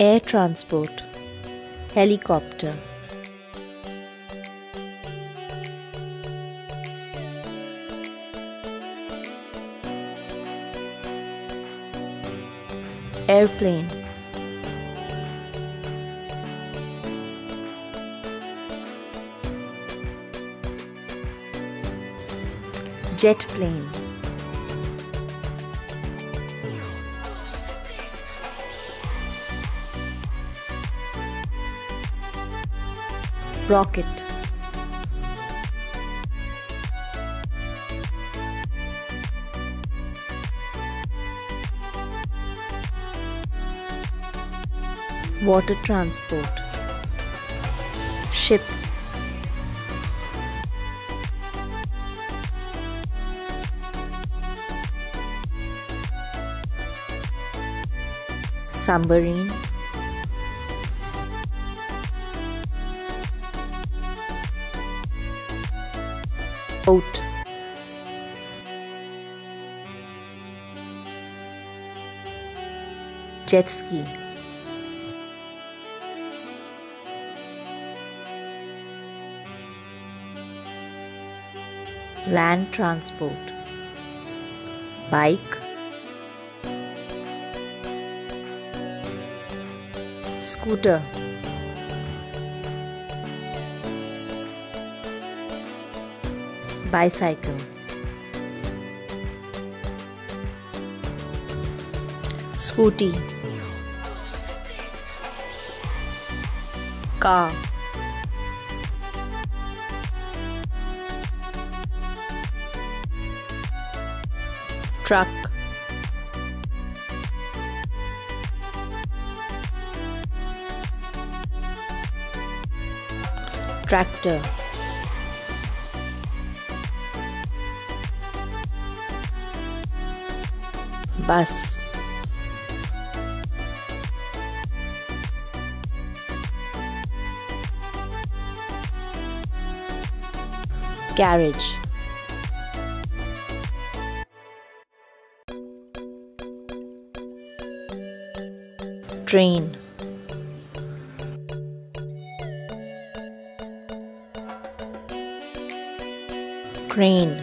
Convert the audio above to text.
air transport, helicopter, airplane, jet plane, rocket, water transport, ship, submarine, boat, jet ski, land transport, bike, scooter, bicycle, scooty, car, truck, tractor, bus, carriage, train, crane,